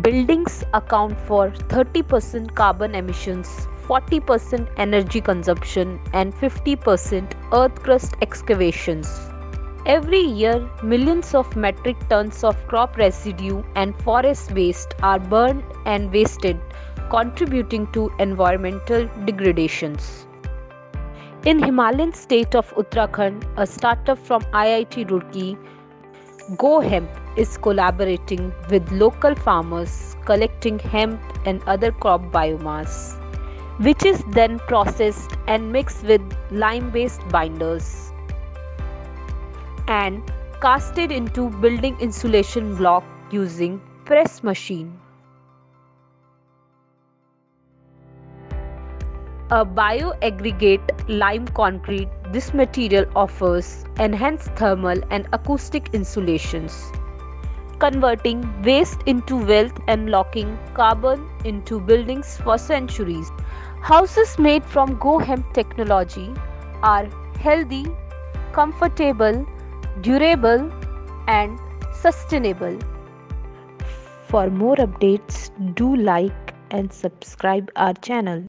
Buildings account for 30% carbon emissions, 40% energy consumption, and 50% earth crust excavations. Every year, millions of metric tons of crop residue and forest waste are burned and wasted, contributing to environmental degradations. In Himalayan state of Uttarakhand, a startup from IIT Roorkee, GoHemp is collaborating with local farmers collecting hemp and other crop biomass, which is then processed and mixed with lime based binders and casted into building insulation block using press machine. A bioaggregate lime concrete, this material offers enhanced thermal and acoustic insulations, converting waste into wealth and locking carbon into buildings for centuries. Houses made from GoHemp technology are healthy, comfortable, durable, and sustainable. For more updates, do like and subscribe our channel.